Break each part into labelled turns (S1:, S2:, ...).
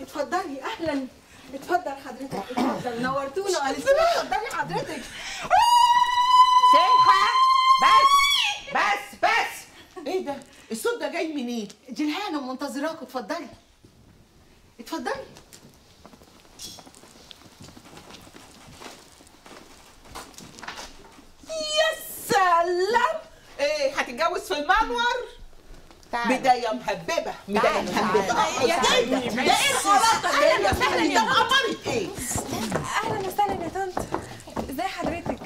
S1: اتفضلي أهلا. اتفضل حضرتك اتفضل. نورتونا اتفضلي حضرتك.
S2: سمحة بس بس بس. إيه ده؟ الصوت ده جاي منين؟
S1: جلهان ومنتظراكوا اتفضلي. اتفضلي.
S2: يا سلام! إيه هتتجوز في المنور؟ بداية مهببة بداية مهببة يا ده ده إيه الغلطة دي يا سهلة ده قمرت إيه؟
S3: أهلا وسهلا يا طنط. ازي حضرتك؟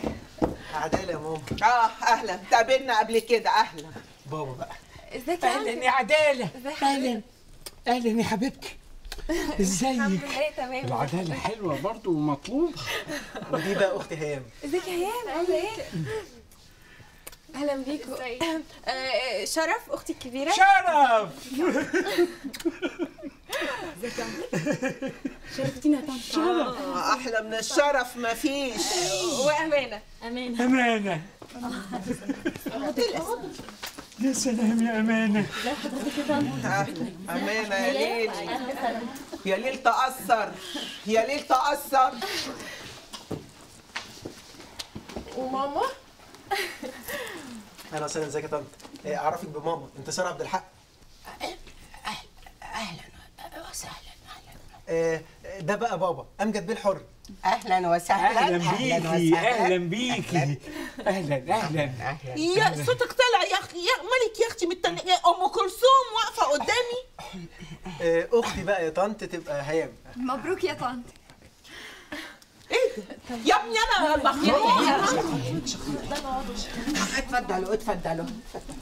S4: عدالة يا ماما.
S2: آه أهلا. تقابلنا قبل كده. أهلا.
S4: بابا بقى.
S3: ازيك يا
S5: أهلا
S3: طنط
S5: يا
S3: عدالة.
S5: أهلا أهلا يا حبيبتي.
S3: الحمد
S5: ازيك
S3: لله تمام.
S5: العدالة حلوة برضو ومطلوبة.
S4: ودي بقى أختي هيام.
S3: إزيك يا هيام؟ عاملة إيه؟ أهلا بيكوا آه، شرف أختي الكبيرة.
S5: شرف!
S2: آه أحلى من الشرف مفيش
S3: وأمانة.
S5: أمانة. يا سلام يا
S2: أمانة. أمانة يا ليل. يا ليل تأثر. يا ليل تأثر.
S3: وماما؟
S4: أهلا وسهلا إزيك يا طنط؟ إيه، أعرفك بماما. انتصار عبد الحق.
S2: أهلا وسهلا
S4: إيه، ده بقى بابا. أمجد بيه الحر.
S2: أهلا وسهلا
S5: أهلا بيكي أهلا بيكي. أهلا. أهلا
S2: يا صوتك طلع يا أخي. يا مالك يا أختي أم كلثوم واقفة قدامي.
S4: إيه، أختي بقى يا طنط تبقى هيام
S3: مبروك يا طنط.
S2: إيه يا ابني أنا مخنوقه
S6: اتفضلوا اتفضلوا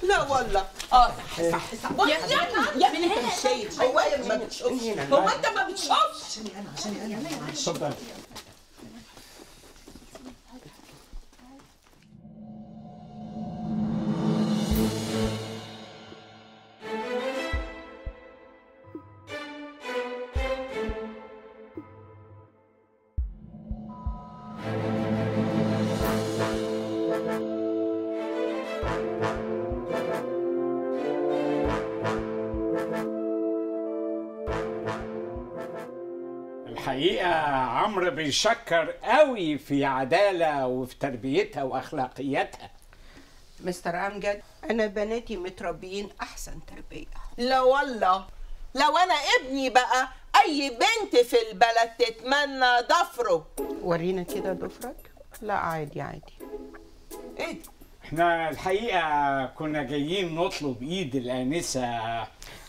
S2: لا والله آه صح صح صح يا يا يا ابني انت مش شايف هو يا ما بتشوفش هو انت ما بتشوفش
S5: اتفضل الحقيقة عمرو بيشكر قوي في عدالة وفي تربيتها وأخلاقياتها
S6: مستر أمجد أنا بناتي متربيين أحسن تربية.
S2: لا والله لو أنا ابني بقى أي بنت في البلد تتمنى ضفره.
S6: ورينا كده ضفرك. لا عادي عادي.
S2: إيه؟ ده؟
S5: إحنا الحقيقة كنا جايين نطلب إيد الآنسة.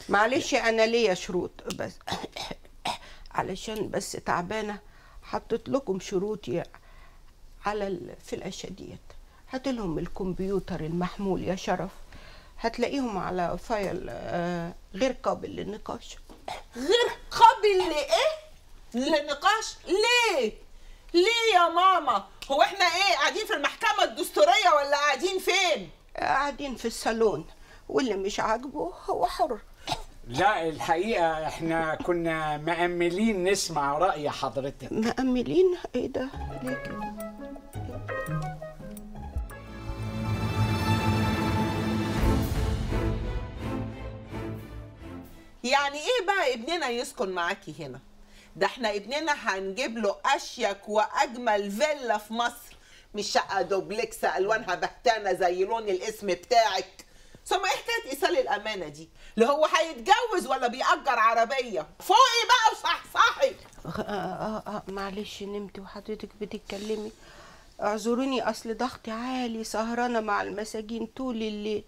S6: معلش أنا ليا شروط بس. علشان بس تعبانة حطيت لكم شروطي على الفلاشه ديت. هات لهم الكمبيوتر المحمول يا شرف. هتلاقيهم على فايل آه، غير قابل للنقاش.
S2: غير قابل لإيه؟ للنقاش؟ ليه؟ ليه يا ماما؟ هو إحنا إيه قاعدين في المحكمة الدستورية ولا قاعدين فين؟
S6: قاعدين في الصالون واللي مش عاجبه هو حر.
S5: لا الحقيقة إحنا كنا مأملين نسمع رأي حضرتك.
S6: مأملين؟ إيه ده؟ كده
S2: يعني إيه بقى ابننا يسكن معاكي هنا؟ ده إحنا ابننا هنجيب له أشيك وأجمل فيلا في مصر. مش شقة دوبلكس ألوانها بهتانة زي لون الاسم بتاعك. ثم إيه حكايه إيصال الأمانة دي. اللي هو هيتجوز ولا بيأجر عربية. فوقي بقى وصحصحي
S6: آه آه آه معلش نمت وحضرتك بتتكلمي. اعذروني أصل ضغطي عالي سهرانة مع المساجين طول الليل.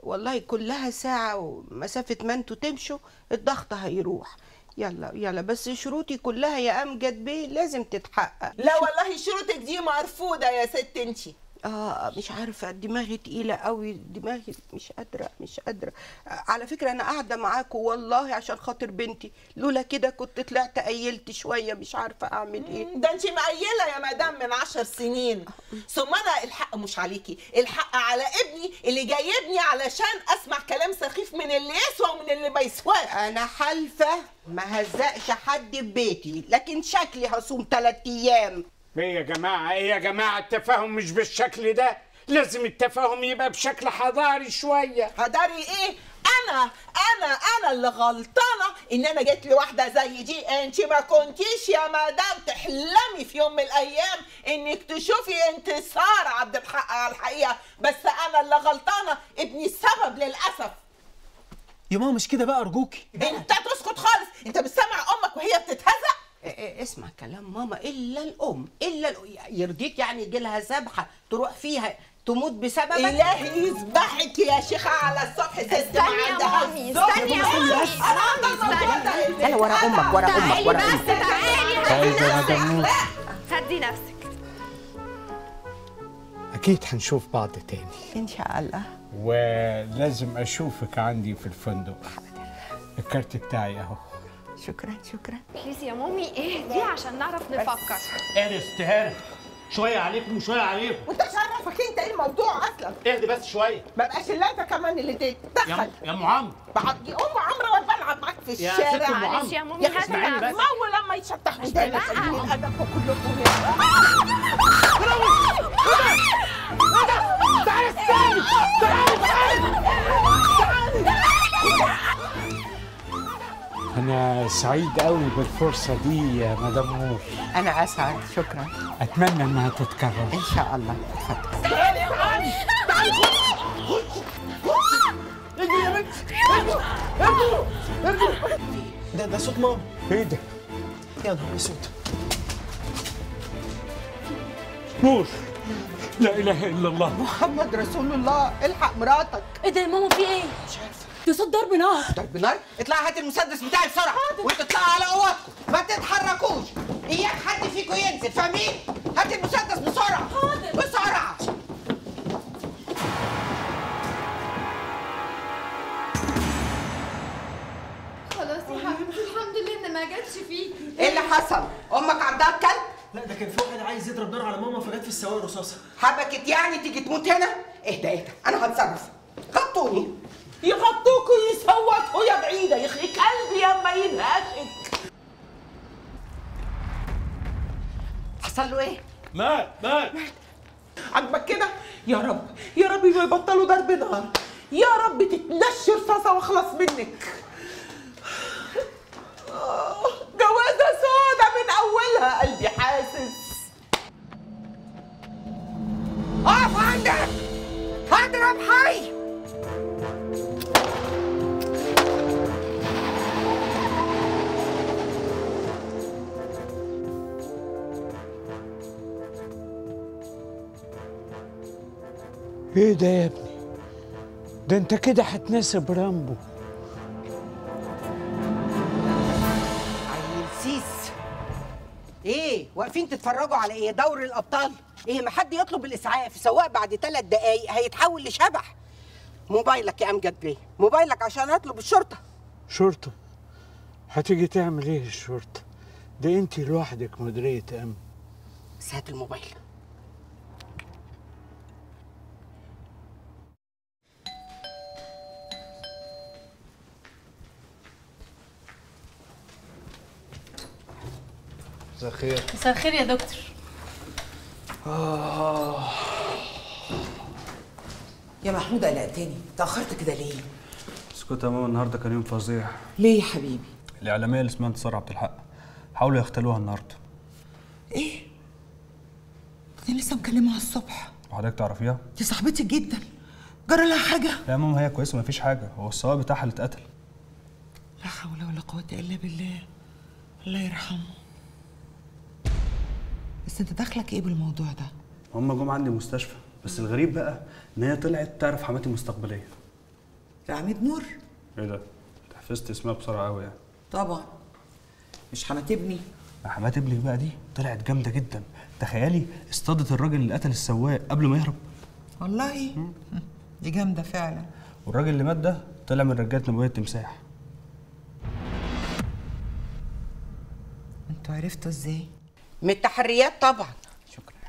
S6: والله كلها ساعة ومسافة ما أنتوا تمشوا الضغط هيروح. يلا يلا بس شروطي كلها يا امجد بيه لازم تتحقق.
S2: لا والله شروطك دي مرفوضة يا ست انتي.
S6: آه مش عارفة دماغي تقيلة قوي دماغي مش قادرة مش قادرة. على فكرة أنا قاعدة معاكم والله عشان خاطر بنتي. لولا كده كنت طلعت قيلت شوية مش عارفة أعمل إيه.
S2: ده انت مقيلة يا مدام من عشر سنين. ثم أنا الحق مش عليكي الحق على ابني اللي جايبني علشان أسمع كلام سخيف من اللي يسوى ومن اللي ما يسواش.
S6: أنا حالفه ما هزقش حد في بيتي لكن شكلي هصوم ثلاث أيام.
S5: إيه يا جماعة إيه يا جماعة التفاهم مش بالشكل ده. لازم التفاهم يبقى بشكل حضاري شوية.
S2: هداري إيه؟ أنا أنا أنا اللي غلطانة إن أنا جيت لي واحدة زي دي. أنت ما كنتيش يا مدام تحلمي في يوم من الأيام إنك تشوفي انتصار عبد الحق على الحقيقة. بس أنا اللي غلطانة. ابني السبب للأسف.
S4: يا ماما مش كده بقى أرجوكي؟
S2: أنت تسكت خالص. أنت مش سامع أمك وهي بتتهزق؟
S6: اسمع كلام ماما الا الام الا الأم. يرضيك يعني يجي لها ذبحه تروح فيها تموت بسببك
S2: الهي يذبحك يا شيخه على الصبح ست ما
S3: استني يا
S2: عندها
S3: مامي. استني يا مامي
S2: أنا ده
S6: يلا ورا أمك ورا أمك
S3: تعالي
S6: ورا أمك
S3: تعالي
S5: طيب نور
S3: هدي نفسك
S5: أكيد هنشوف بعض تاني
S6: ان شاء الله
S5: ولازم اشوفك عندي في الفندق الكارت بتاعي اهو
S6: شكرا شكرا.
S3: please يا مامي اهدي عشان نعرف نفكر.
S7: اهدي يا ست هانم. شوية عليكم وشوية عليكم
S2: وانت شرفك انت إيه الموضوع أصلا؟
S7: اهدي بس شوية.
S2: ما بقاش إلا انت كمان اللي
S7: يا
S2: تتدخل
S7: يا أم عمرو.
S2: بعد أم عمرو وأنا بلعب معاك في
S7: يا
S2: الشارع.
S7: ست أم عمرو.
S3: يا مامي
S2: يا
S7: اسمعيني بس.
S3: نفسك
S2: ما هو لما يشطح ودانا
S3: بقى.
S2: قليل الأدب كلكم هنا.
S5: أنا سعيد قوي بالفرصة دي يا مدام نور
S6: أنا اسعد شكرا.
S5: أتمنى إنها تتكرر.
S6: إن شاء الله. اتفضل
S4: ده ده صوت ماما.
S5: إيه ده؟
S4: يا نهار اسود
S5: نور. لا إله إلا الله.
S2: محمد رسول الله الحق مراتك.
S8: إيه ده يا ماما في إيه؟ مش عارفة. دي صوت ضرب نار.
S6: ضرب نار؟ اطلع هات المسدس بتاعي بسرعة. وانتوا اطلعوا على قواتكم ما تتحركوش. اياك حد فيكم ينزل فاهمين؟ هات المسدس بسرعة. بسرعة.
S3: خلاص يا حبيبتي الحمد لله إن ما جاتش فيكي.
S6: إيه اللي حصل؟ أمك عندها كلب
S4: لا ده كان في واحد عايز يضرب نار على ماما فجت في السواق رصاصه
S6: حبكت يعني تيجي تموت هنا؟ اهدى اهدى أنا هتصرف.
S2: يغطوكوا يصوتوا يا بعيدة. يا أخي قلبي يا ما ينهشك.
S6: حصل له إيه؟
S7: مات مات.
S2: عجبك كده؟ يا رب يا رب ما يبطلوا ضرب نار. يا رب تتنشي رصاصه وأخلص منك. جوازة سودا من أولها. قلبي حاسس.
S6: أقف عندك. هضرب حي.
S5: إيه ده يا ابني؟ ده انت كده هتناسب رامبو.
S6: عيل سيس. إيه واقفين تتفرجوا على إيه؟ دور الأبطال. إيه ما حد يطلب الإسعاف سواء بعد ثلاث دقايق هيتحول لشبح. موبايلك يا امجد بيه موبايلك عشان أطلب الشرطة.
S5: شرطة؟ هتيجي تعمل إيه الشرطة؟ ده انت لوحدك مديرية امن
S6: هات الموبايل.
S4: مساء الخير.
S8: مساء الخير يا دكتور.
S9: يا محمود قلقتني. تأخرت كده ليه؟
S10: اسكت يا ماما النهارده كان يوم فظيع.
S9: ليه يا حبيبي؟
S10: الإعلامية اللي اسمها انتصار عبد الحق. حاولوا يختلوها النهارده.
S9: إيه؟ أنا لسه مكلمها الصبح.
S10: وحضرتك تعرفيها؟
S9: دي صاحبتي جدا. جرى لها حاجة؟
S10: لا يا ماما هي كويسة مفيش حاجة. هو السواق بتاعها اللي اتقتل.
S9: لا حول ولا قوة إلا بالله. الله يرحمه. بس انت دخلك إيه بالموضوع ده؟
S10: هم جم عندي مستشفى بس الغريب بقى إن هي طلعت تعرف حماتي المستقبليه
S9: عميد نور؟
S10: إيه ده؟ أنت حفظت اسمها بسرعة قوي يعني.
S9: طبعا. مش حمات ابني.
S10: حمات ابنك بقى دي طلعت جامدة جدا. تخيلي اصطادت الراجل اللي قتل السواق قبل ما يهرب.
S9: والله؟ دي جامدة فعلا.
S10: والراجل اللي مات ده طلع من رجالة نبوية التمساح.
S9: أنتوا عرفتوا إزاي؟
S6: من التحريات طبعا.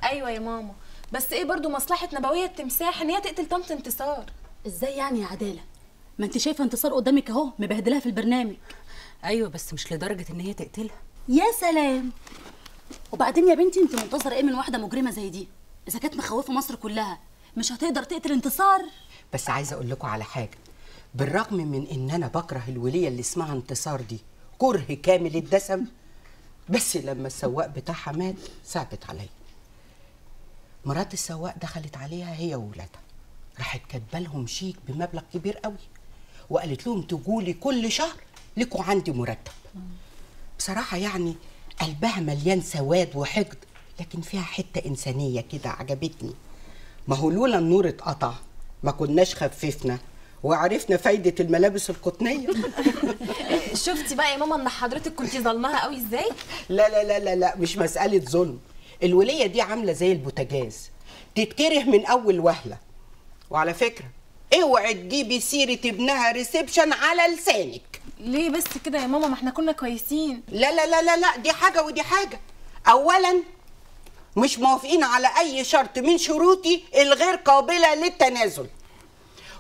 S8: أيوه يا ماما. بس إيه برضو مصلحة نبوية التمساح إن هي تقتل طنط انتصار.
S11: إزاي يعني يا عدالة؟ ما أنت شايفة انتصار قدامك أهو مبهدلها في البرنامج.
S8: أيوه بس مش لدرجة إن هي تقتلها.
S11: يا سلام. وبعدين يا بنتي أنت منتظرة إيه من واحدة مجرمة زي دي؟ إذا كانت مخوفة مصر كلها مش هتقدر تقتل انتصار؟
S6: بس عايزة أقول لكم على حاجة. بالرغم من إن أنا بكره الولية اللي اسمها انتصار دي كره كامل الدسم بس لما السواق بتاعها مات صعبت عليا. مرات السواق دخلت عليها هي وولادها. راحت كاتبه لهم شيك بمبلغ كبير قوي وقالت لهم تجولي كل شهر لكوا عندي مرتب. بصراحة يعني قلبها مليان سواد وحقد لكن فيها حتة إنسانية كده عجبتني. ما هو لولا النور اتقطع ما كناش خففنا. وعرفنا فايدة الملابس القطنية.
S8: شفتي بقى يا ماما ان حضرتك كنتي ظلمها قوي إزاي؟
S6: لا لا لا لا لا مش مسألة ظلم. الولية دي عاملة زي البوتاجاز. تتكره من أول وهلة. وعلى فكرة اوعي تجيبي سيرة ابنها reception على لسانك.
S8: ليه بس كده يا ماما؟ ما إحنا كنا كويسين.
S6: لا لا لا لا لا دي حاجة ودي حاجة. أولا مش موافقين على أي شرط من شروطي الغير قابلة للتنازل.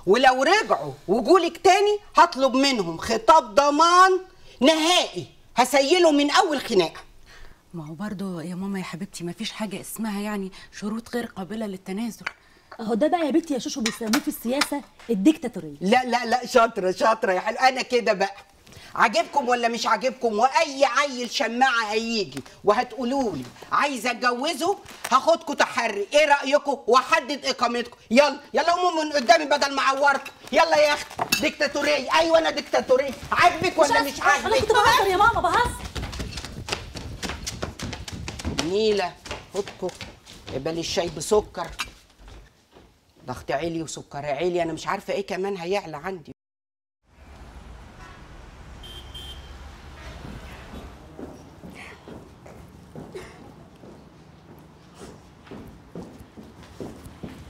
S6: ولو رجعوا وجولك تاني هطلب منهم خطاب ضمان نهائي. هسيله من أول خناقة.
S11: ما هو برضه يا ماما يا حبيبتي ما فيش حاجة اسمها يعني شروط غير قابلة للتنازل. أهو ده بقى يا بنتي يا شوشو بيسموه في السياسة الديكتاتورية.
S6: لا لا لا شاطرة شاطرة. يا حلو أنا كده بقى. عاجبكم ولا مش عاجبكم؟ وأي عيل شماعة هيجي وهتقولوا لي عايزه أتجوزه؟ هاخدكم تحري. إيه رايكم وأحدد اقامتكم يلا يلا قوموا من قدامي بدل ما عوركم يلا يا أختي ديكتاتوريه أيوه أنا ديكتاتوريه عاجبك ولا مش
S11: أنا
S6: عاجبك؟
S11: كنت بهزر يا ماما بهزر.
S6: نيلة خدكم لي الشاي بسكر. ضغط عالي وسكر عالي أنا مش عارفة إيه كمان هيعلى عندي.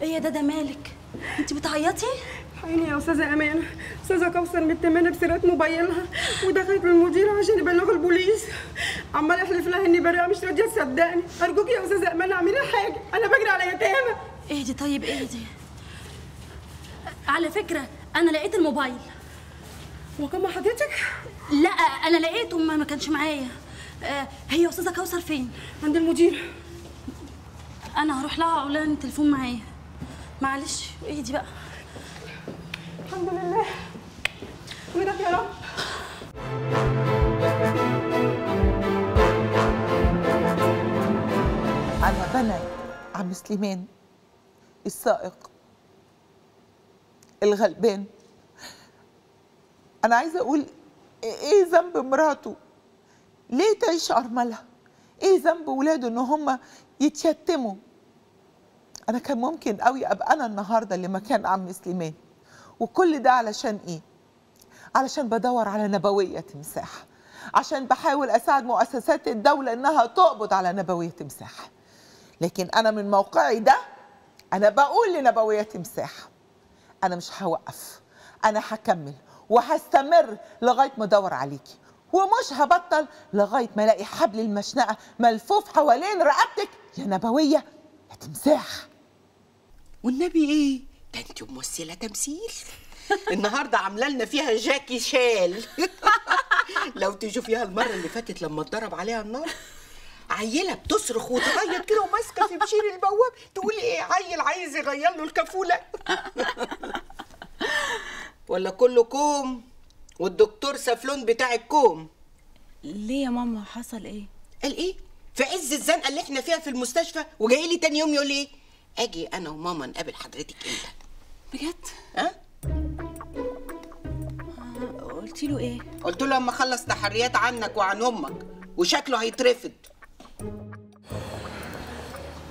S11: إيه يا دادا مالك؟ أنت بتعيطي؟
S12: عيني يا أستاذة أمانة. أستاذة كوثر متمنه بسيرات موبايلها ودخلت للمدير عشان يبلغ البوليس. عمال يحلف لها إني بريئة مش راضية تصدقني. أرجوك يا أستاذة أمانة اعملي حاجة. أنا بجري على يتامى
S11: اهدي طيب اهدي على فكرة أنا لقيت الموبايل.
S12: وكم مع حضرتك؟
S11: لا أنا لقيته ما ما كانش معايا. آه، هي أستاذة كوثر فين؟
S12: عند المدير.
S11: أنا هروح لها أقول لها إن التليفون معايا. معلش اهدي بقى؟
S12: الحمد لله. ودك يا رب؟
S2: على بني عم سليمان السائق الغلبان. أنا عايزة أقول إيه ذنب مراته؟ ليه تعيش ارملها إيه ذنب ولاده إن هم يتشتموا؟ أنا كان ممكن قوي أبقى أنا النهارده اللي مكان عم سليمان وكل ده علشان إيه؟ علشان بدور على نبوية تمساح. عشان بحاول أساعد مؤسسات الدولة إنها تقبض على نبوية تمساح. لكن أنا من موقعي ده أنا بقول لنبوية تمساح أنا مش هوقف أنا هكمل وهستمر لغاية ما أدور عليكي ومش هبطل لغاية ما ألاقي حبل المشنقة ملفوف حوالين رقبتك. يا نبوية يا تمساح.
S6: والنبي إيه؟ ده أنت ممثله تمثيل. النهارده عاملة لنا فيها جاكي شال. لو تشوفيها المرة اللي فاتت لما اتضرب عليها النار عيلة بتصرخ وتعيط كده وماسكة في بشير البواب تقول إيه؟ عيل عايز يغير له الكفولة. ولا كله كوم؟ والدكتور سفلون بتاع الكوم.
S11: ليه يا ماما؟ حصل إيه؟
S6: قال إيه؟ في عز الزنقة اللي إحنا فيها في المستشفى وجاي لي تاني يوم يقول لي أجي أنا وماما نقابل حضرتك إمتى؟
S11: بجد؟
S6: ها؟
S11: قلت له إيه؟
S6: قلت له لما اخلص تحريات عنك وعن أمك وشكله هيترفض.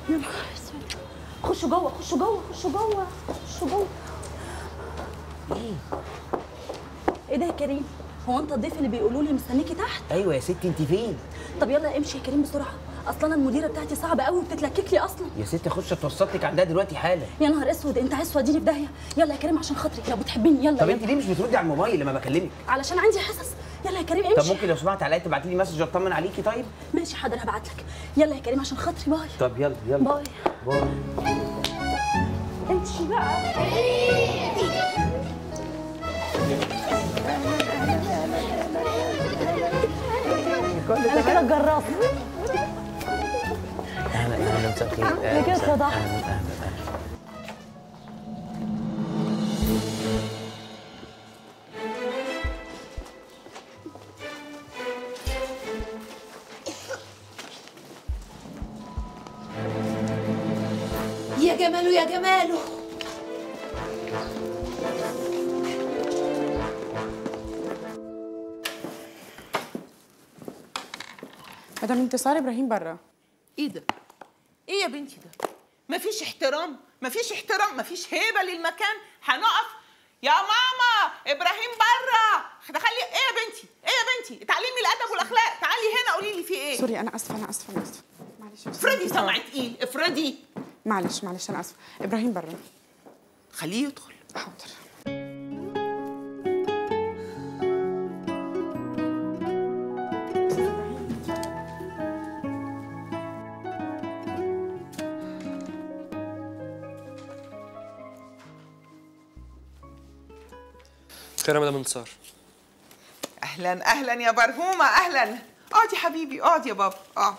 S11: يا نهار اسود خشوا جوه خشوا جوه خشوا جوه خشوا جوه. إيه؟ إيه ده يا كريم؟ هو انت الضيف اللي بيقولوا لي مستنيكي تحت؟
S13: أيوه يا ستي انت فين؟
S11: طب يلا امشي يا كريم بسرعة. أصلا المديرة بتاعتي صعبة قوي وبتتلكك لي أصلا.
S13: يا ستي اخش اتوسط لك عندها دلوقتي حالا.
S11: يا نهار أسود أنت عايز توديني في داهية؟ يلا يا كريم عشان خاطري لو بتحبيني يلا
S13: طب. أنت ليه مش بتردي على الموبايل لما بكلمك؟
S11: علشان عندي حصص يلا يا كريم امشي.
S13: طب ممكن لو سمحت عليا تبعتي لي message اطمن عليكي طيب؟
S11: ماشي حاضر هبعت لك. يلا يا كريم عشان خاطري bye.
S13: طب يلا يلا.
S11: bye.
S13: bye.
S11: امشي بقى. أنا كده
S13: اتجرأت أهلا. يا
S11: جمال يا جماله
S12: مدام انتصار إبراهيم بره
S2: إيه ده؟ إيه يا بنتي ده؟ مفيش احترام مفيش احترام مفيش هيبة للمكان. هنقف. يا ماما إبراهيم بره دخلي. إيه يا بنتي؟ إيه يا بنتي؟ اتعلمي الأدب والأخلاق. تعالي هنا قولي لي في إيه؟
S12: سوري أنا آسفة أنا آسفة أنا آسفة. معلش
S2: افرضي سمع تقيل افرضي.
S12: معلش معلش أنا آسفة. إبراهيم برا.
S2: خليه يدخل.
S12: حاضر.
S14: خير يا مدام انتصار
S2: أهلا أهلا يا برهومة أهلا. اقعد يا حبيبي اقعد يا بابا اقعد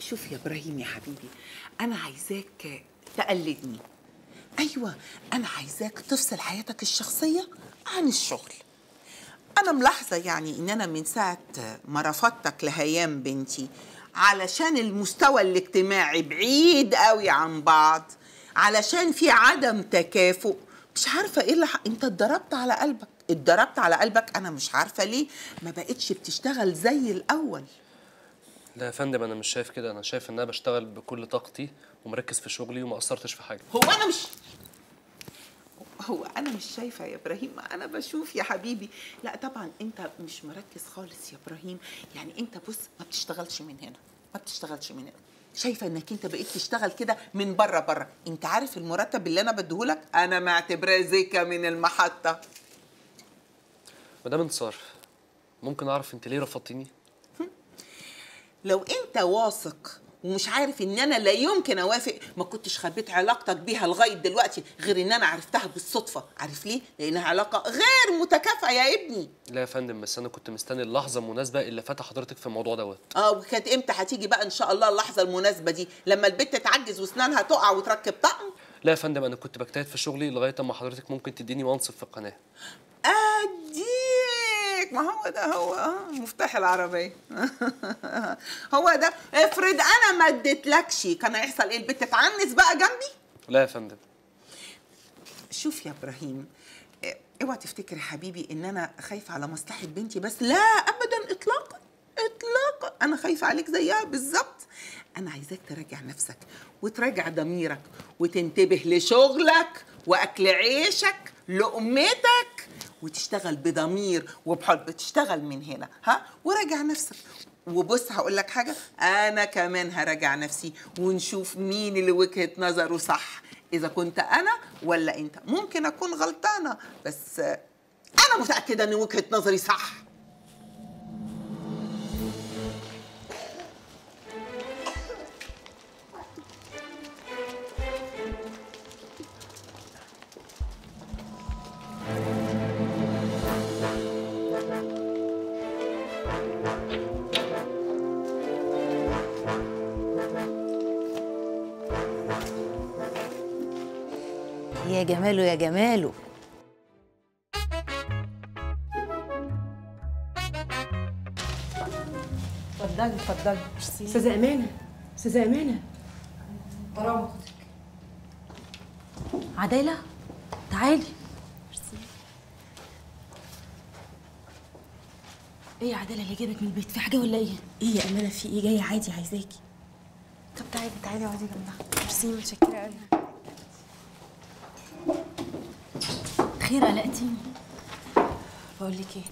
S2: شوف يا إبراهيم يا حبيبي أنا عايزاك تقلدني. أيوه أنا عايزاك تفصل حياتك الشخصية عن الشغل. أنا ملاحظة يعني إن أنا من ساعة ما رفضتك لهيام بنتي علشان المستوى الاجتماعي بعيد قوي عن بعض علشان في عدم تكافؤ. مش عارفة إيه اللي ح... أنت اتضربت على قلبك. اتضربت على قلبك أنا مش عارفة ليه ما بقتش بتشتغل زي الأول.
S14: لا يا فندم أنا مش شايف كده. أنا شايف إن أنا بشتغل بكل طاقتي ومركز في شغلي وما قصرتش في حاجة.
S2: هو أنا مش هو أنا مش شايفة يا إبراهيم أنا بشوف يا حبيبي. لا طبعا أنت مش مركز خالص يا إبراهيم. يعني أنت بص ما بتشتغلش من هنا ما بتشتغلش من هنا. شايفة إنك أنت بقيت تشتغل كده من بره بره. أنت عارف المرتب اللي أنا بديهولك أنا معتبراه زكا من المحطة.
S14: مدام انتصار ممكن أعرف أنت ليه رفضتيني؟
S2: لو أنت واثق ومش عارف إن أنا لا يمكن أوافق. ما كنتش خبيت علاقتك بيها لغاية دلوقتي غير إن أنا عرفتها بالصدفة. عارف ليه؟ لأنها علاقة غير متكافئة يا ابني.
S14: لا يا فندم بس أنا كنت مستني اللحظة المناسبة اللي فتح حضرتك في الموضوع دوت.
S2: آه وكانت إمتى؟ هتيجي بقى إن شاء الله اللحظة المناسبة دي. لما البت تعجز وأسنانها تقع وتركب طقم؟
S14: لا يا فندم أنا كنت بجتهد في شغلي لغاية اما حضرتك ممكن تديني منصب في القناة.
S2: اديك ما هو ده هو آه مفتاح العربية. هو ده. افرض أنا ما اديتلكش كان هيحصل إيه؟ البت تعنس بقى جنبي؟
S14: لا يا فندم.
S2: شوف يا إبراهيم إيه، اوعى تفتكر حبيبي إن أنا خايفة على مصلحة بنتي بس لا ابدا اطلاقا اطلاقا. أنا خايفة عليك زيها بالظبط. أنا عايزاك تراجع نفسك وتراجع ضميرك وتنتبه لشغلك وأكل عيشك لقمتك وتشتغل بضمير وبحب تشتغل من هنا ها؟ وراجع نفسك. وبص هقول لك حاجة أنا كمان هراجع نفسي ونشوف مين اللي وجهة نظره صح إذا كنت أنا ولا أنت. ممكن أكون غلطانة بس أنا متأكدة إن وجهة نظري صح.
S11: جماله يا جماله.
S12: اتفضلي اتفضلي. أستاذة أمانة أستاذة أمانة.
S11: برافو عدالة تعالي. إيه يا عدالة اللي جابك من البيت؟ في حاجة ولا إيه؟
S8: إيه يا أمانة في إيه؟ جاية عادي عايزاكي.
S3: طب تعالي تعالي اقعدي جنبها. ميرسي متشكرة قوي
S11: خير قلقتيني
S8: بقول لك إيه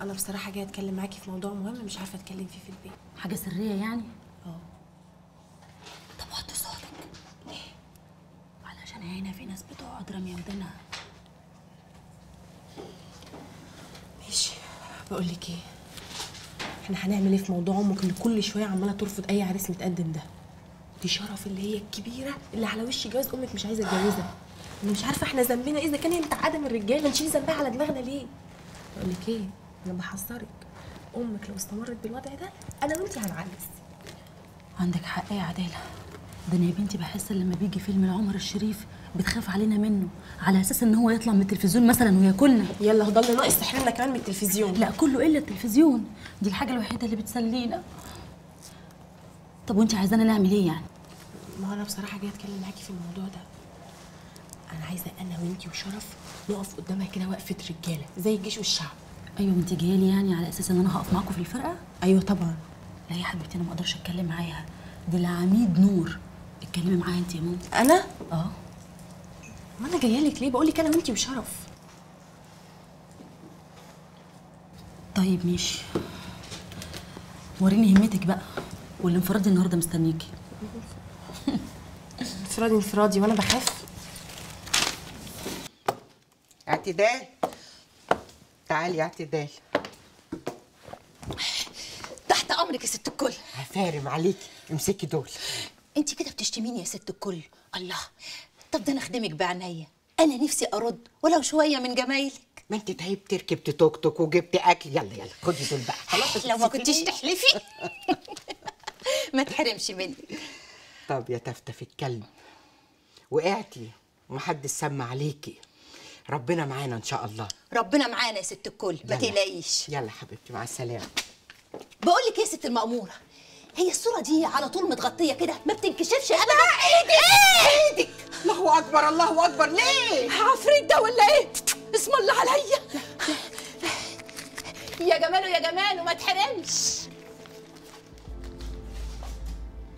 S8: أنا بصراحة جاية أتكلم معاكي في موضوع مهم مش عارفة أتكلم فيه في البيت.
S11: حاجة سرية يعني؟
S8: آه.
S11: طب وطي صوتك. ليه؟ علشان هنا في ناس بتقعد رامية ودانها.
S8: ماشي. بقول لك إيه إحنا هنعمل إيه في موضوع أمك اللي كل شوية عمالة ترفض أي عريس متقدم ده؟ دي شرف اللي هي الكبيرة اللي على وش جواز أمك مش عايزة تجوزها. أنا مش عارفة إحنا ذنبنا إيه إذا كان هي متعقده من الرجاله نشيل ذنبها على دماغنا ليه؟ بقول لك إيه أنا بحذرك. أمك لو استمرت بالوضع ده أنا وأنتي هنعجز.
S11: عندك حق يا عدالة. ده أنا يا بنتي بحس لما بيجي فيلم لعمر الشريف بتخاف علينا منه على أساس إن هو يطلع من التلفزيون مثلا وياكلنا
S8: يلا هضل ناقص تحرمنا كمان من التلفزيون.
S11: لا كله إلا التلفزيون. دي الحاجة الوحيدة اللي بتسلينا. طب وانت عايزانا نعمل إيه يعني؟
S8: ما أنا بصراحة جاية أتكلم معاكي في الموضوع ده. أنا عايزة أنا وأنتي وشرف نقف قدامها كده وقفة رجالة زي الجيش والشعب.
S11: أيوه انت جاية لي يعني على أساس إن أنا هقف معاكم في الفرقة؟
S8: أيوه طبعا.
S11: لا يا حبيبتي أنا ما أقدرش أتكلم معاها. دي العميد نور. اتكلمي معاها انت يا ماما
S8: أنا؟
S11: آه.
S8: ما أنا جاية لك ليه؟ بقول لك أنا وأنتي وشرف.
S11: طيب ماشي. وريني همتك بقى والانفراد النهارده مستنيكي.
S8: انفرادي انفرادي وأنا بخاف.
S6: اعتدال تعالي يا اعتدال
S15: تحت أمرك يا ست الكل.
S6: هفارم عليكي امسكي دول.
S15: أنت كده بتشتميني يا ست الكل. الله. طب ده أنا أخدمك بعينيا أنا نفسي أرد ولو شوية من جمايلك.
S6: ما أنت تعبتي ركبتي توك توك وجبتي أكل. يلا يلا خدي دول بقى. خلاص
S15: لو ما كنتيش. تحلفي. ما تحرمش مني.
S6: طب يا تفتف الكلب. وقعتي. ومحدش سمع عليكي. ربنا معانا إن شاء الله.
S15: ربنا معانا يا ست الكل ما. تقلقيش.
S6: يلا حبيبتي مع السلامة.
S15: بقول لك إيه يا ست المأمورة هي الصورة دي على طول متغطية كده ما بتنكشفش ابدا. إيدك! إيدك!
S6: الله أكبر الله أكبر ليه؟
S15: عفريت ده ولا إيه؟ اسم الله عليا. يا جماله يا جماله ما تحرمش.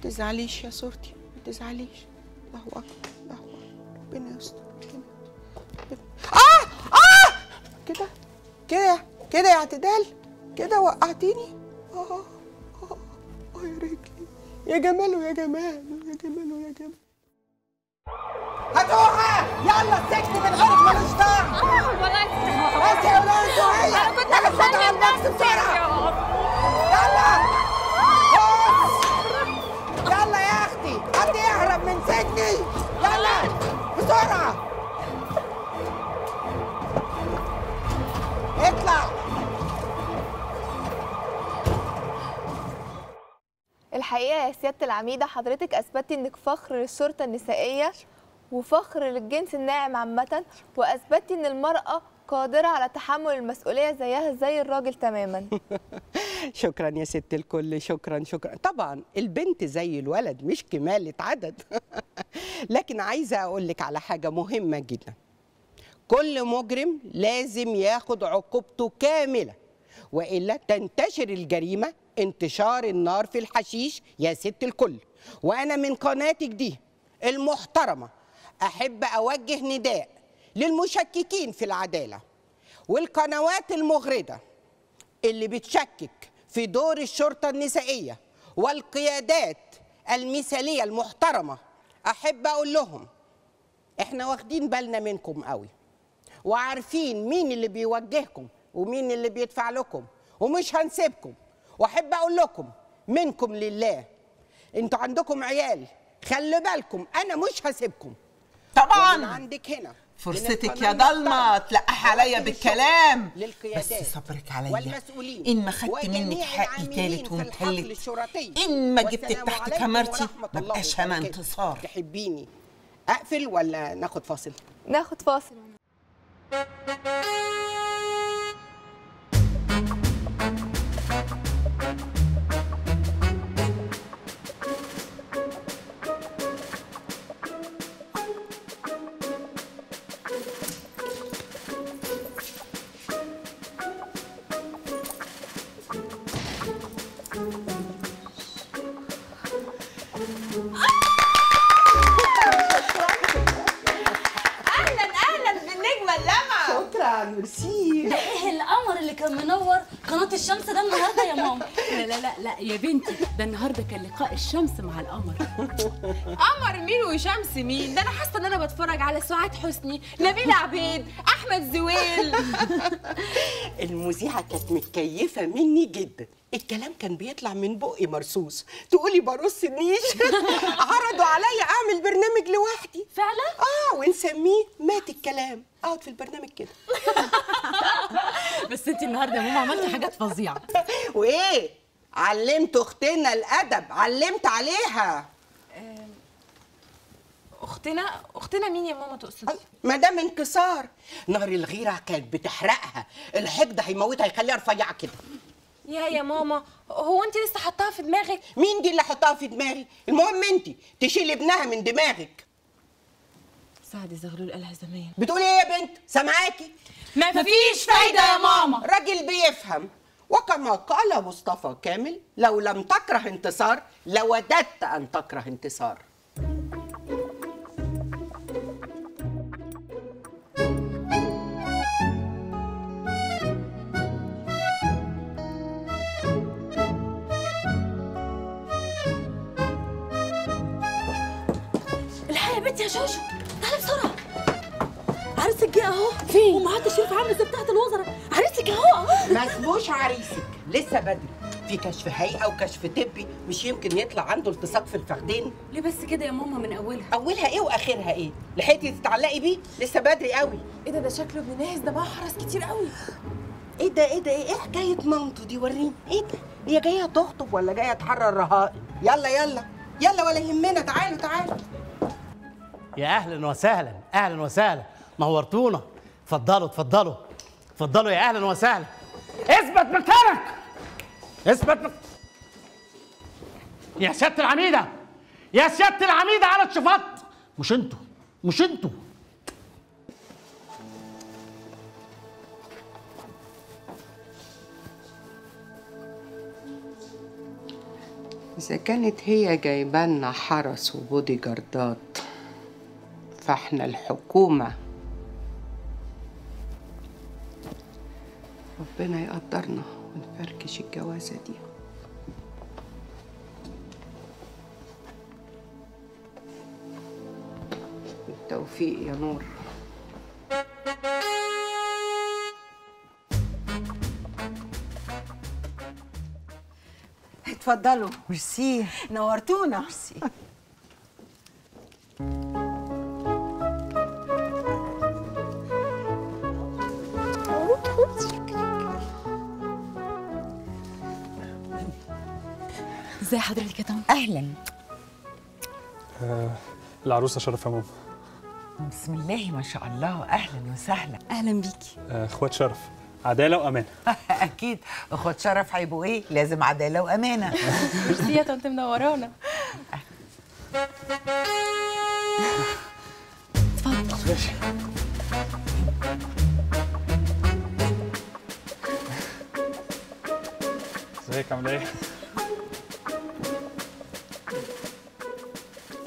S6: تزعليش يا صورتي ما تزعليش. الله أكبر الله أكبر. ربنا يستر. ربنا كده؟ كده كده يا اعتدال؟ كده وقعتيني؟ آه آه آه يا رجلي يا جماله يا جماله يا جماله يا جماله هاتوها! يلا السجن من غيرك ملوش طعم بس يا ولاد أنتوا هي.
S3: أنا كنت هستنى
S6: على البوكس بسرعة. يلا. بص يلا يا أختي حد يهرب من سجني. يلا بسرعة. اطلع.
S16: الحقيقة يا سيادة العميدة حضرتك أثبتي إنك فخر للشرطة النسائية وفخر للجنس الناعم عامة وأثبتي إن المرأة قادرة على تحمل المسؤولية زيها زي الراجل تماما.
S6: شكرا يا ست الكل شكرا شكرا. طبعا البنت زي الولد مش كمالة عدد. لكن عايزة أقول لك على حاجة مهمة جدا. كل مجرم لازم ياخد عقوبته كاملة. وإلا تنتشر الجريمة انتشار النار في الحشيش يا ست الكل. وأنا من قناتك دي المحترمة أحب أوجه نداء للمشككين في العدالة والقنوات المغرضة اللي بتشكك في دور الشرطة النسائية والقيادات المثالية المحترمة. أحب أقول لهم إحنا واخدين بالنا منكم قوي. وعارفين مين اللي بيوجهكم ومين اللي بيدفع لكم ومش هنسيبكم. وأحب أقول لكم منكم لله. أنتوا عندكم عيال خلي بالكم أنا مش هسيبكم.
S2: طبعاً.
S6: عندك هنا.
S2: فرصتك يا ضلمة تلقح عليا بالكلام.
S6: للقيادات
S2: بس صبرك عليا.
S6: والمسؤولين.
S2: إن ما خدت منك حقي تالت
S6: الشرطي.
S2: إن ما جبت
S6: والسلام
S2: تحت كاميرتي ما بقاش هنا. انتصار.
S6: تحبيني أقفل ولا ناخد فاصل؟
S16: ناخد فاصل.
S11: Thank you. يا
S8: بنتي ده النهارده كان لقاء الشمس مع القمر. قمر مين وشمس مين؟ ده أنا حاسة إن أنا بتفرج على سعاد حسني نبيل عبيد أحمد زويل.
S6: المذيعة كانت متكيفة مني جدا. الكلام كان بيطلع من بقي مرصوص. تقولي برص النيش. عرضوا عليا أعمل برنامج لوحدي.
S11: فعلا؟
S6: آه ونسميه مات الكلام. أقعد في البرنامج كده.
S8: بس انت النهارده يا ماما عملتي حاجات فظيعة.
S6: وإيه؟ علمت أختنا الأدب علمت عليها.
S8: أختنا أختنا مين يا ماما تقصدي
S6: ما دام انكسار. نار الغيرة كانت بتحرقها. الحقد هيموتها هيخليها رفيعة كده.
S8: يا يا ماما هو انت لسه حطاها في دماغك؟
S6: مين دي اللي حطها في دماغي؟ المهم انت تشيلي ابنها من دماغك.
S8: سعد زغلول قالها زمان.
S6: بتقولي إيه يا بنت؟ سامعاكي؟
S8: مفيش فايدة يا ماما.
S6: راجل بيفهم. وكما قال مصطفى كامل لو لم تكره انتصار لوددت أن تكره انتصار.
S11: بنتي يا شوشو تعالي بسرعة. عريسك جه أهو. فين؟ ومعاه تشريف عاملة زي بتاعة الوزراء. عريسك اهو
S6: ما اسموش عريسك. لسه بدري. في كشف هيئة وكشف طبي. مش يمكن يطلع عنده التصاق في الفخدين.
S11: ليه بس كده يا ماما من أولها؟
S6: أولها إيه وآخرها إيه؟ لحقتي تتعلقي بيه؟ لسه بدري قوي
S8: إيه ده؟ ده شكله ابن ده بقى حرس كتير قوي
S6: إيه ده؟ إيه ده؟ إيه حكاية مامته دي؟ وريني. إيه ده؟ هي جاية تخطب ولا جاية تحرر رهائن يلا يلا. يلا ولا يهمنا. تعالوا تعالوا.
S7: يا أهلا وسهلا. أهلا وسهلا. نورتونا. اتفضلوا اتفضلوا. اتفضلوا يا أهلا وسهلا. اثبت مكانك. اثبت مك... يا سيادة العميدة يا سيادة العميدة على الشفاط. مش أنتوا مش أنتوا.
S6: إذا كانت هي جايبالنا حرس وبودي جاردات فإحنا الحكومة ربنا يقدرنا ونفركش الجوازة دي. بالتوفيق يا نور.
S9: اتفضلوا. ميرسي. نورتونا. ميرسي.
S11: حضرتك يا طنط؟
S9: أهلا.
S17: آه العروسة شرف يا ماما
S9: بسم الله ما شاء الله. أهلا وسهلا.
S11: أهلا بيكي
S17: آه، أخوات شرف عدالة وأمانة.
S9: أكيد. أخوات شرف هيبقوا إيه؟ لازم عدالة وأمانة.
S8: ميرسي يا طنط منورانا
S17: ماشي ازيك؟ عاملة إيه؟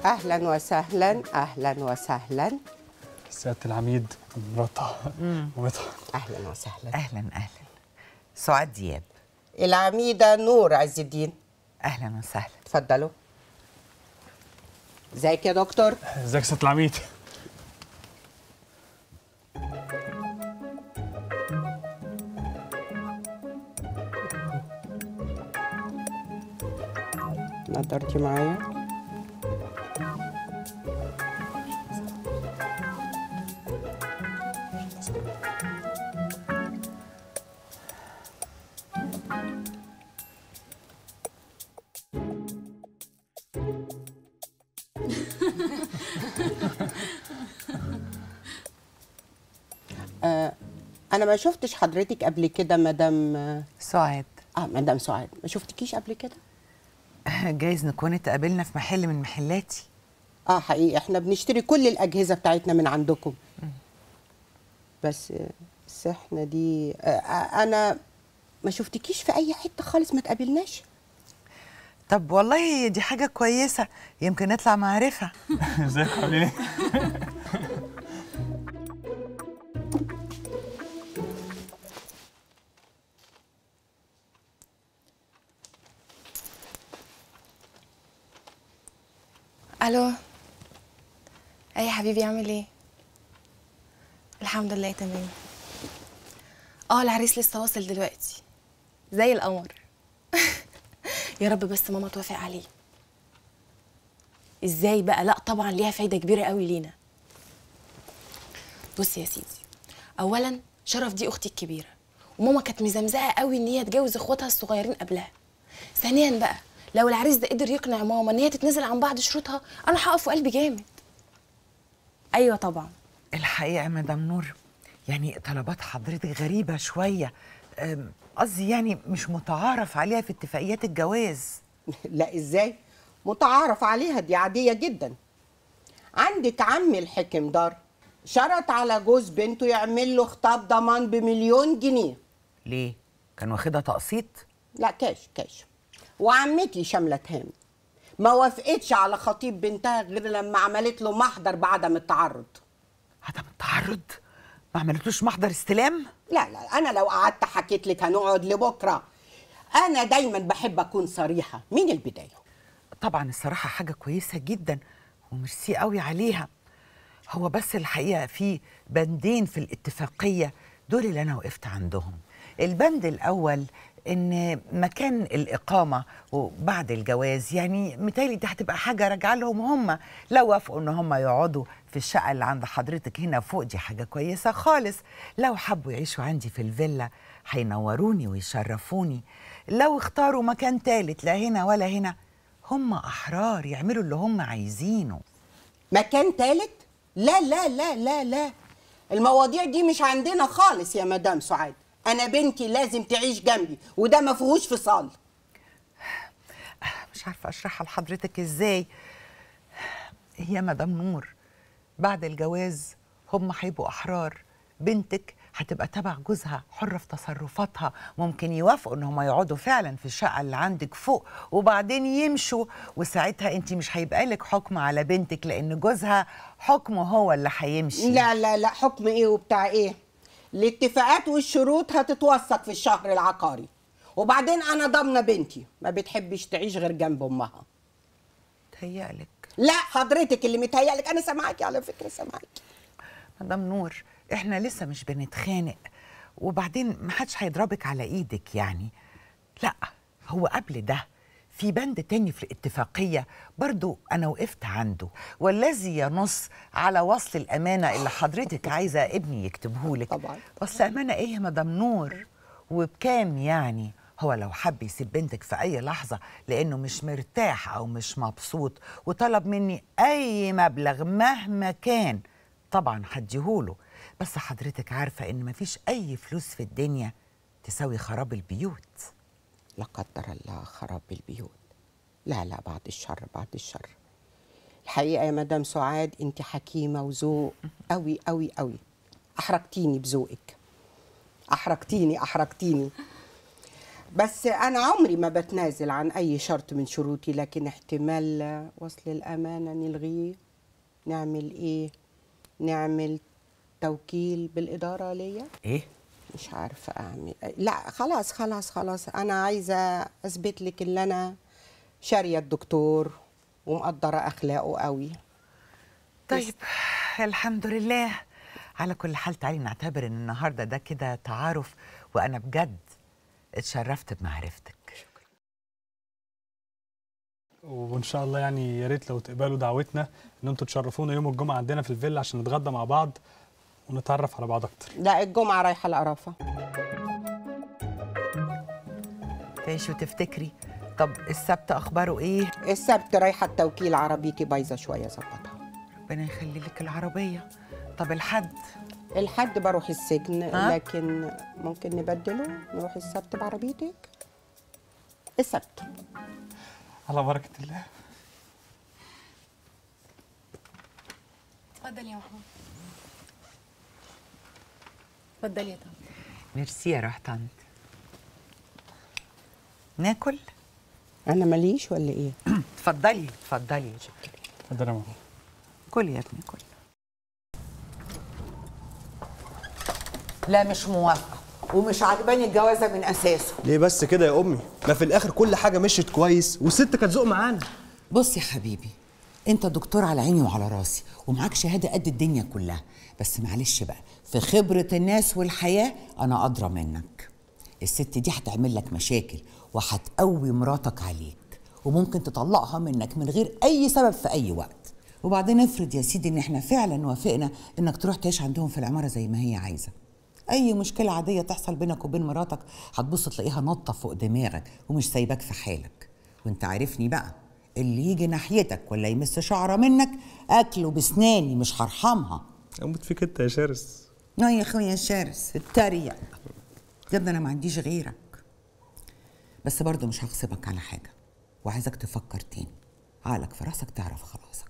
S6: أهلا وسهلا أهلا وسهلا.
S17: سيادة العميد مراتها. مامتها
S6: أهلا وسهلا.
S9: أهلا أهلا. سعاد دياب.
S6: العميدة نور عز الدين.
S9: أهلا وسهلا.
S6: اتفضلوا إزيك يا دكتور؟
S17: إزيك سيادة العميد؟
S6: نظرتي معايا؟ ما شفتش حضرتك قبل كده مدام آه،
S9: سعاد.
S6: آه مدام سعاد. ما شفتكيش قبل كده؟
S9: جايز نكون اتقابلنا في محل من محلاتي.
S6: آه حقيقي. إحنا بنشتري كل الأجهزة بتاعتنا من عندكم. بس آه، السحنه دي آه، آه، أنا ما شفتكيش في أي حتة خالص ما تقابلناش
S9: طب والله دي حاجة كويسة. يمكن نطلع معرفة.
S17: ازيك عاملين
S8: ألو. اي حبيبي عامل إيه؟ الحمد لله تمام. آه العريس لسه واصل دلوقتي. زي القمر. يا رب بس ماما توافق عليه. إزاي بقى؟ لا طبعا ليها فايدة كبيرة قوي لينا. بص يا سيدي اولا شرف دي أختي الكبيرة وماما كانت مزمزقة قوي إن هي تجوز إخواتها الصغيرين قبلها. ثانيا بقى لو العريس ده قدر يقنع ماما إن هي تتنازل عن بعض شروطها أنا هقف في قلبي جامد.
S3: أيوه طبعا.
S9: الحقيقة يا مدام نور يعني طلبات حضرتك غريبة شوية. قصدي يعني مش متعارف عليها في اتفاقيات الجواز.
S6: لا إزاي؟ متعارف عليها دي عادية جدا. عندك عم الحكم دار شرط على جوز بنته يعمل له خطاب ضمان بمليون جنيه.
S9: ليه؟ كان واخدها تقسيط؟
S6: لا كاش كاش. وعمتي شملة هانم ما وافقتش على خطيب بنتها غير لما عملت له محضر بعدم التعرض.
S9: تعرض ما عملتوش محضر استلام؟
S6: لا لا أنا لو قعدت حكيت لك هنقعد لبكرة. أنا دايما بحب أكون صريحة. من البداية؟
S9: طبعا الصراحة حاجة كويسة جدا وميرسي قوي عليها. هو بس الحقيقة في بندين في الاتفاقية دول اللي أنا وقفت عندهم. البند الأول إن مكان الإقامة وبعد الجواز يعني متهيألي دي هتبقى حاجة راجعة لهم هم. لو وافقوا إن هم يقعدوا في الشقة اللي عند حضرتك هنا فوق دي حاجة كويسة خالص. لو حبوا يعيشوا عندي في الفيلا هينوروني ويشرفوني. لو اختاروا مكان تالت لا هنا ولا هنا هم أحرار يعملوا اللي هم عايزينه.
S6: مكان تالت؟ لا لا لا لا لا. المواضيع دي مش عندنا خالص يا مدام سعاد. أنا بنتي لازم تعيش جنبي وده ما فيهوش فصال.
S9: مش عارفة أشرحها لحضرتك إزاي. هي مدام نور. بعد الجواز هم هيبقوا أحرار. بنتك هتبقى تبع جوزها حرة في تصرفاتها. ممكن يوافقوا إن هم يقعدوا فعلا في الشقة اللي عندك فوق وبعدين يمشوا. وساعتها انت مش هيبقى لك حكم على بنتك لأن جوزها حكمه هو اللي هيمشي.
S6: لا لا لا حكم إيه وبتاع إيه؟ الاتفاقات والشروط هتتوثق في الشهر العقاري. وبعدين أنا ضامنة بنتي ما بتحبش تعيش غير جنب أمها.
S9: تهيألك.
S6: لا حضرتك اللي متهيألك. أنا سامعاكي على فكرة سامعاكي.
S9: مدام نور إحنا لسه مش بنتخانق. وبعدين محدش هيضربك على إيدك يعني. لا هو قبل ده في بند تاني في الاتفاقية برضو أنا وقفت عنده والذي ينص على وصل الأمانة اللي حضرتك عايزة ابني يكتبهولك طبعا. وصل أمانة إيه يا مدام نور؟ وبكام يعني؟ هو لو حب يسيب بنتك في أي لحظة لأنه مش مرتاح أو مش مبسوط وطلب مني أي مبلغ مهما كان طبعا هديهوله. بس حضرتك عارفة إن مفيش أي فلوس في الدنيا تساوي خراب البيوت.
S6: لا قدر الله خراب البيوت. لا لا بعد الشر بعد الشر. الحقيقة يا مدام سعاد انت حكيمة وذوق. قوي قوي قوي احرجتيني بذوقك. احرجتيني احرجتيني بس أنا عمري ما بتنازل عن أي شرط من شروطي لكن احتمال وصل الأمانة نلغيه. نعمل إيه؟ نعمل توكيل بالإدارة ليا؟
S9: إيه؟
S6: مش عارفة أعمل. لا خلاص خلاص خلاص. أنا عايزة أثبت لك إن أنا شارية الدكتور ومقدرة أخلاقه قوي.
S9: طيب الحمد لله. على كل حال تعالي نعتبر إن النهارده ده كده تعارف وأنا بجد اتشرفت بمعرفتك.
S17: وإن شاء الله يعني يا ريت لو تقبلوا دعوتنا إن أنتوا تشرفونا يوم الجمعة عندنا في الفيلا عشان نتغدى مع بعض. ونتعرف على بعض أكتر.
S6: لا الجمعة رايحة القرافه
S9: تعيشي وتفتكري؟ طب السبت أخباره إيه؟
S6: السبت رايحة التوكيل عربيتي بايظة شوية ظبطها
S9: ربنا يخلي لك العربية. طب الحد؟
S6: الحد بروح السجن
S9: ها؟
S6: لكن ممكن نبدله نروح السبت بعربيتك؟ السبت.
S17: على بركة الله.
S3: اتفضلي يا محمود. اتفضلي يا طنط.
S9: ميرسي يا روح طنط. ناكل؟
S6: أنا ماليش ولا إيه؟
S9: اتفضلي اتفضلي.
S17: اتفضل يا ماما.
S9: كل يا ابني كل.
S18: لا مش موافقة. ومش عاجباني الجوازة من أساسه.
S10: ليه بس كده يا أمي؟ ما في الآخر كل حاجة مشيت كويس والست كانت ذوق معانا.
S18: بص يا حبيبي أنت دكتور على عيني وعلى راسي ومعاك شهادة قد الدنيا كلها. بس معلش بقى في خبرة الناس والحياة أنا أدرى منك. الست دي هتعمل لك مشاكل وهتقوي مراتك عليك وممكن تطلقها منك من غير أي سبب في أي وقت. وبعدين افرض يا سيدي إن إحنا فعلا وافقنا إنك تروح تعيش عندهم في العمارة زي ما هي عايزة. أي مشكلة عادية تحصل بينك وبين مراتك هتبص تلاقيها نطة فوق دماغك ومش سايباك في حالك. وأنت عارفني بقى
S9: اللي يجي ناحيتك ولا يمس شعرة منك أكله بسناني مش هرحمها.
S10: أموت فيك أنت يا شرس.
S9: لا يا اخويا شرس اتريق يا ابني أنا ما عنديش غيرك. بس برضه مش هغصبك على حاجة. وعايزك تفكر تاني. عقلك في راسك تعرف خلاصك.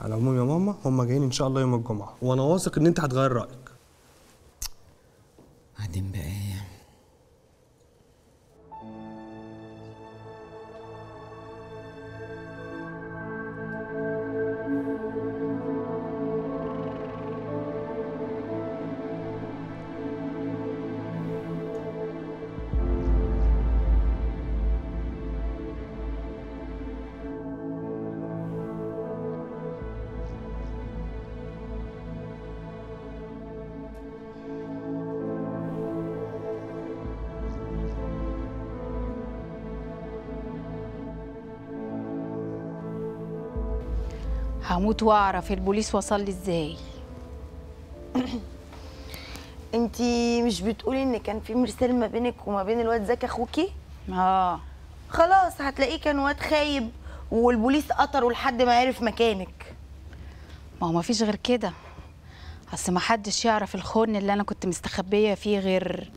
S10: على العموم يا ماما هم جايين إن شاء الله يوم الجمعة. وأنا واثق إن أنت هتغير رأيك.
S9: بعدين بقى.
S19: هموت وأعرف البوليس وصل لي إزاي.
S15: انتي مش بتقولي إن كان في مرسال ما بينك وما بين الواد زكي أخوكي؟
S19: آه.
S15: خلاص هتلاقيه كان واد خايب والبوليس قطره لحد ما عرف مكانك.
S19: ما هو مفيش غير كده. أصل ما حدش يعرف الخن اللي أنا كنت مستخبية فيه غير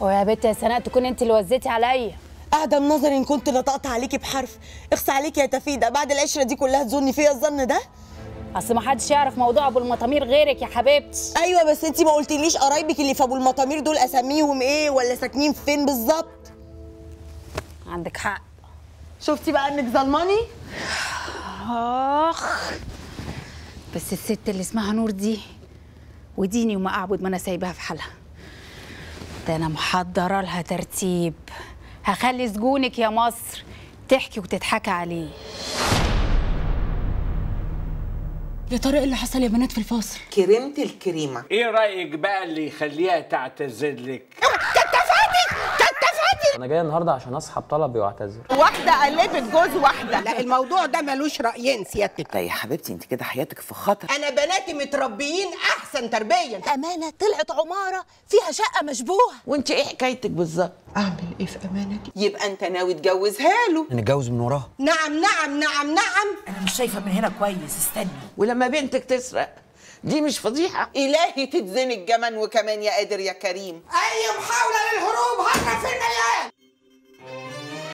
S20: ويا بنت يا سناء تكون انت اللي وزيتي عليا.
S15: أعدم نظري إن كنت نطقت عليكي بحرف. اخصى عليكي يا تفيدة بعد العشرة دي كلها تظني فيا الظن ده؟
S20: أصل ما حدش يعرف موضوع أبو المطامير غيرك يا حبيبتي.
S15: أيوه بس أنتي ما قلتليش قرايبك اللي في أبو المطامير دول أساميهم إيه ولا ساكنين فين بالظبط؟
S20: عندك حق.
S15: شفتي بقى إنك ظلماني؟
S19: آخ بس الست اللي اسمها نور دي وديني وما أعبد ما أنا سايباها في حالها. ده أنا محضرة لها ترتيب. هخلي سجونك يا مصر تحكي وتضحكي عليه.
S8: يا ترى إيه اللي حصل يا بنات في الفاصل؟
S2: كريمة الكريمة.
S5: إيه رأيك بقى اللي يخليها تعتذر لك؟
S21: أنا جاي النهارده عشان اسحب طلبي واعتذر
S6: واحدة قلبت جوز واحدة. لا الموضوع ده ملوش رأيين سيادتك.
S21: لا يا حبيبتي انت كده حياتك في خطر.
S6: أنا بناتي متربيين احسن تربية.
S13: أمانة طلعت عمارة فيها شقة مشبوهة.
S2: وانت إيه حكايتك بالظبط؟ أعمل إيه في امانه دي يبقى انت ناوي تجوزها له.
S21: نتجوز من وراها.
S6: نعم نعم نعم نعم.
S13: أنا مش شايفة من هنا كويس استني.
S2: ولما بنتك تسرق؟ دي مش فضيحة. إلهي تتزني الجمل وكمان يا قادر يا كريم.
S6: أي محاولة للهروب هرب في المليان.